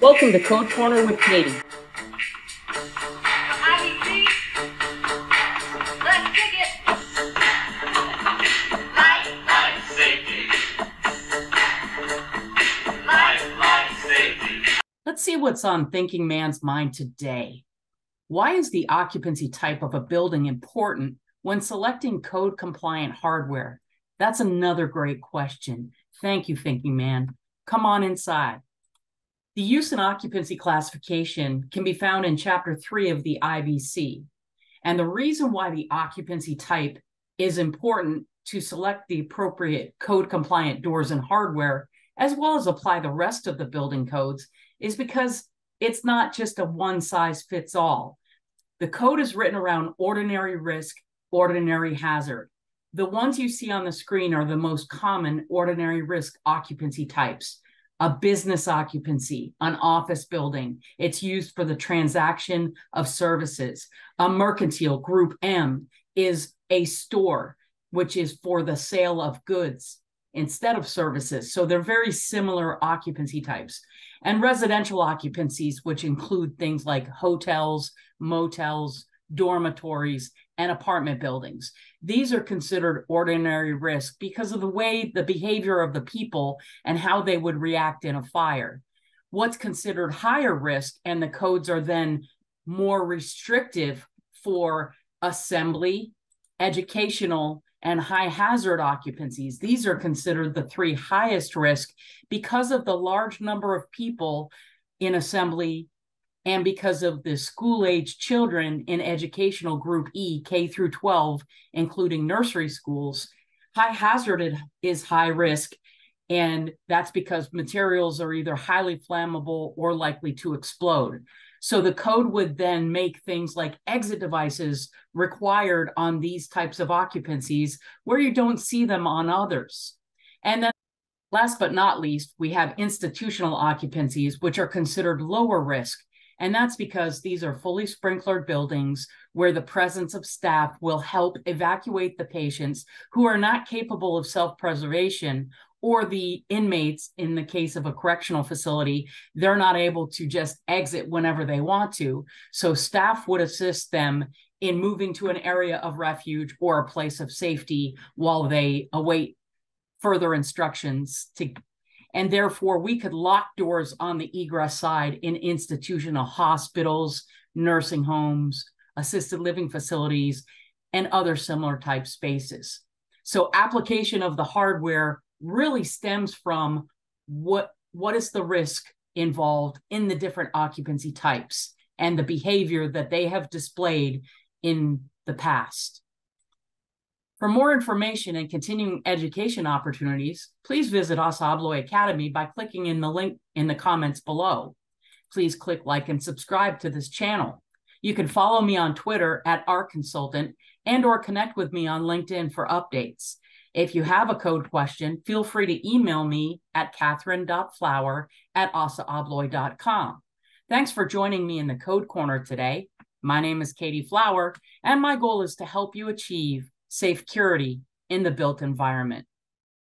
Welcome to Code Corner with Katie. Let's see what's on Thinking Man's mind today. Why is the occupancy type of a building important when selecting code compliant hardware? That's another great question. Thank you, Thinking Man. Come on inside. The use and occupancy classification can be found in Chapter 3 of the IBC. And the reason why the occupancy type is important to select the appropriate code compliant doors and hardware, as well as apply the rest of the building codes, is because it's not just a one size fits all. The code is written around ordinary risk, ordinary hazard. The ones you see on the screen are the most common ordinary risk occupancy types. A business occupancy, an office building. It's used for the transaction of services. A mercantile, group M, is a store, which is for the sale of goods instead of services. So they're very similar occupancy types. And residential occupancies, which include things like hotels, motels, dormitories, and apartment buildings. These are considered ordinary risk because of the way the behavior of the people and how they would react in a fire. What's considered higher risk, and the codes are then more restrictive for assembly, educational, and high hazard occupancies. These are considered the three highest risk because of the large number of people in assembly and because of the school age children in educational group E, K through 12, including nursery schools. High hazard is high risk, and that's because materials are either highly flammable or likely to explode. So the code would then make things like exit devices required on these types of occupancies where you don't see them on others. And then last but not least, we have institutional occupancies, which are considered lower risk. And that's because these are fully sprinklered buildings where the presence of staff will help evacuate the patients who are not capable of self preservation or the inmates in the case of a correctional facility they're not able to just exit whenever they want to. So staff would assist them in moving to an area of refuge or a place of safety while they await further instructions to and therefore we could lock doors on the egress side in institutional hospitals nursing homes assisted living facilities and other similar type spaces so application of the hardware really stems from what what is the risk involved in the different occupancy types and the behavior that they have displayed in the past. For more information and continuing education opportunities, please visit ABLOY Academy by clicking in the link in the comments below. Please click like and subscribe to this channel. You can follow me on Twitter at ArchConsultant and or connect with me on LinkedIn for updates. If you have a code question, feel free to email me at katherine.flower at assaabloy.com. Thanks for joining me in the Code Corner today. My name is Katie Flower, and my goal is to help you achieve safe security in the built environment.